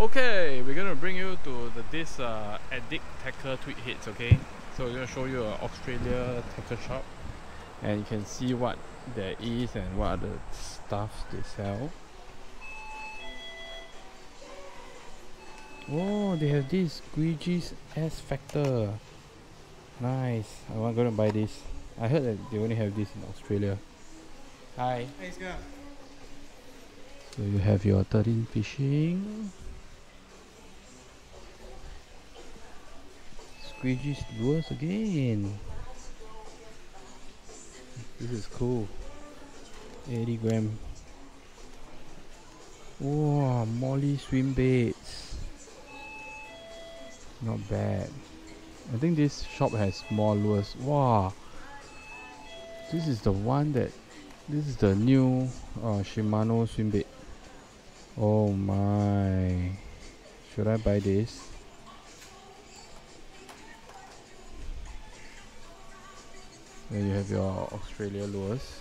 Okay, we're gonna bring you to the, this uh, Addict Tackle Tweed Heads, okay? So we're gonna show you an Australia tackle shop and you can see what there is and what are the stuff they sell. Oh, they have this Squidgies S Factor. Nice. I'm gonna buy this. I heard that they only have this in Australia. Hi. Hey, Scott. So you have your 13 fishing. Squidgies lures again. This is cool. 80 gram. Wow, Molly swim baits. Not bad. I think this shop has more lures. Wow. This is the one that this is the new uh, Shimano swim bait. Oh my. Should I buy this? Then you have your Australia lures.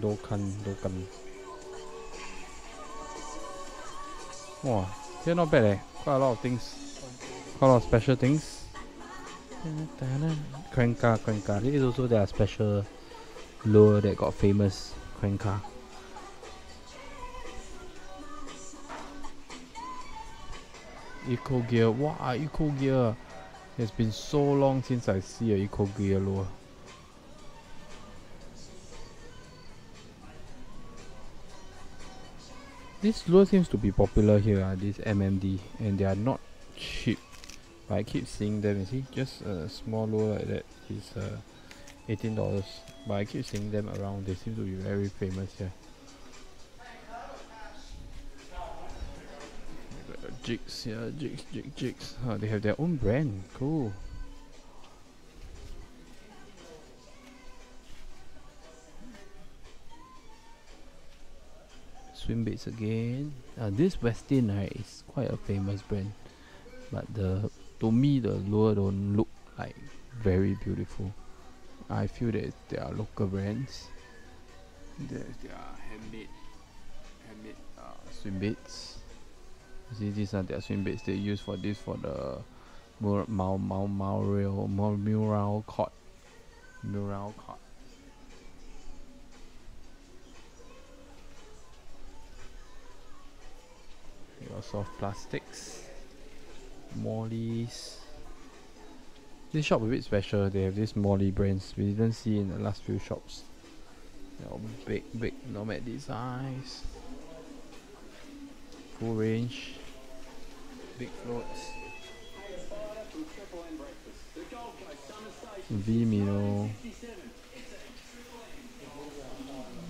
Dokan, Dokan. Wow, here not bad eh. Quite a lot of things. Quite a lot of special things. Cranka, Cranka. This is also their special lure that got famous. Cranka. Eco gear. Wow, eco gear. It's been so long since I see a eco gear lure. This lure seems to be popular here, uh, this MMD, and they are not cheap. But I keep seeing them, you see, just a small lure like that is uh, $18. But I keep seeing them around, they seem to be very famous here. Jigs yeah jigs jigs jigs oh, they have their own brand. Cool. Swim baits again. Uh, this Westin right is quite a famous brand. But the to me the lure don't look like very beautiful. I feel that they are local brands. They, they are handmade handmade uh, swim baits See, these are their swim baits they use for this for the Mur Mau Mau Mural Murray cod. Murray cod. Your soft plastics. Mollies. This shop a bit special. They have this Molly brands we didn't see in the last few shops. They're big, big nomad designs full range, big floats, Vimeo,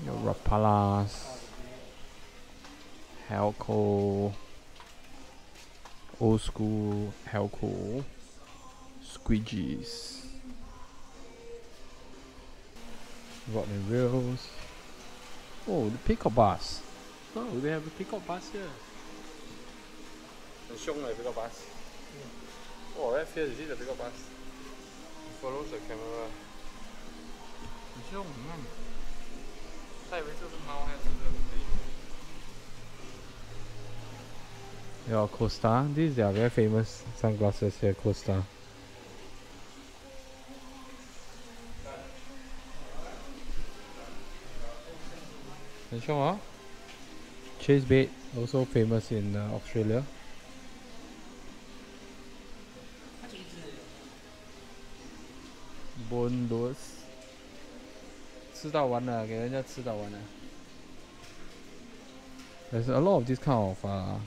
your Rapalas, Halco, old school Halco, Squidgies, rod and reels. Oh, the peacock bass. Oh, they have a peacock bass here. Den sjung når jeg bygger bass. Åh, hvad er fedt, at jeg bygger bass? Du får lov til at kæmpe hver. Den sjung, mand. Så er vi til her, så det er Costa. These they are very famous sunglasses here, Costa. Chase Bait, also famous in uh, Australia. Bone lures. 吃到完了，给人家吃到完了。There's a lot of this kind of uh,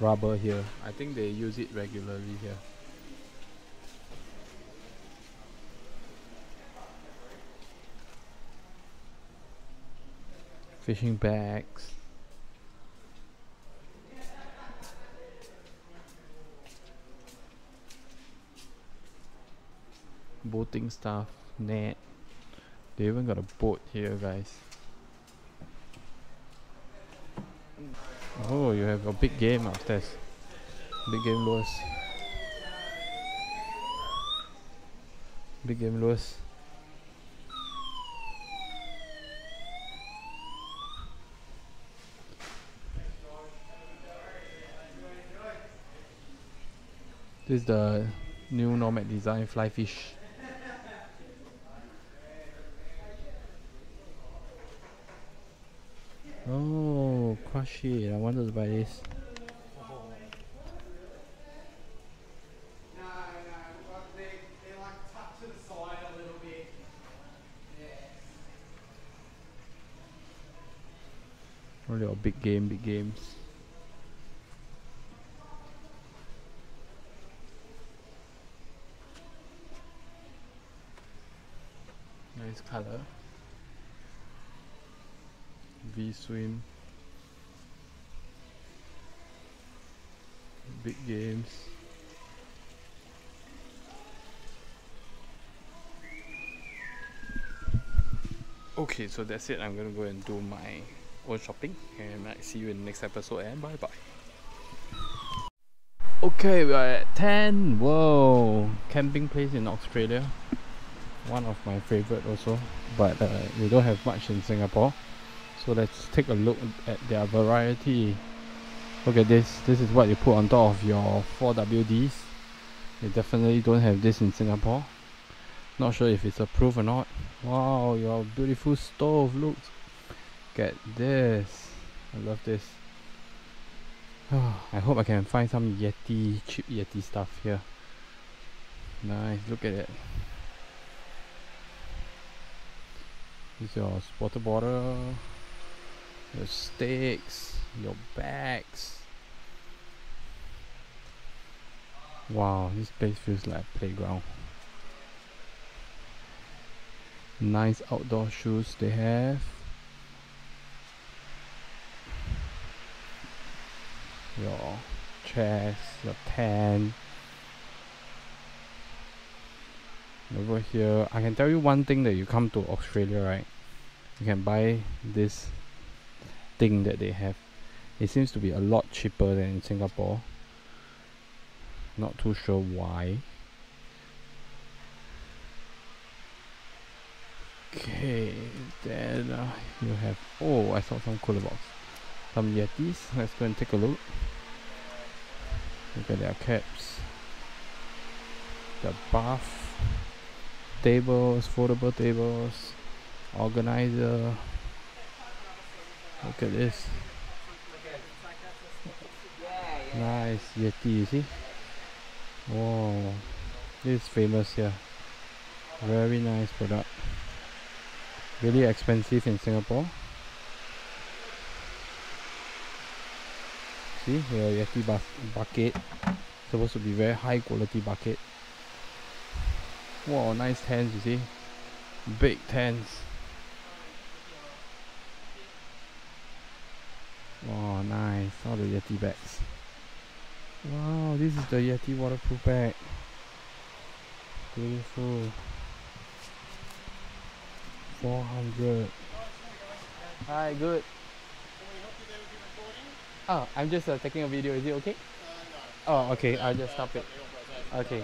rubber here. I think they use it regularly here. Fishing bags. boating stuff, net. They even got a boat here, guys. Oh, you have a big game upstairs. Big game Lewis. Big game Lewis. This is the new Nomad Design Flyfish. Oh, crush it. I wanted to buy this. No, no, they they like touch to the side a little bit. Yeah. A big game, big games. Nice color. V swim. Big games. Okay, so that's it. I'm gonna go and do my own shopping and I see you in the next episode and bye bye. Okay, we are at 10. Whoa, camping place in Australia. One of my favorite also, but uh, we don't have much in Singapore. So let's take a look at their variety. Look at this. This is what you put on top of your 4WDs. They definitely don't have this in Singapore. Not sure if it's approved or not. Wow, your beautiful stove. Look. Get this. I love this. I hope I can find some Yeti, cheap Yeti stuff here. Nice, look at it. This is your water bottle, your sticks, your bags. Wow, this place feels like a playground. Nice outdoor shoes they have. Your chest, your tent. Over here, I can tell you one thing that you come to Australia, right? You can buy this thing that they have. It seems to be a lot cheaper than in Singapore. Not too sure why. Okay, then uh, you have. Oh, I saw some cooler box. Some Yetis. Let's go and take a look. Look at their caps. The bath tables, foldable tables, organizer. Look at this. Nice Yeti, you see? Whoa, this is famous here. Very nice product. Really expensive in Singapore. See, your Yeti bu bucket. Supposed to be very high quality bucket. Wow, nice tents, you see? Big tents. Wow, nice. All the Yeti bags. Wow, this is the Yeti waterproof bag. Beautiful. 400. Hi, good. Oh, I'm just uh, taking a video. Is it okay? Oh, okay. I'll just stop it. Okay.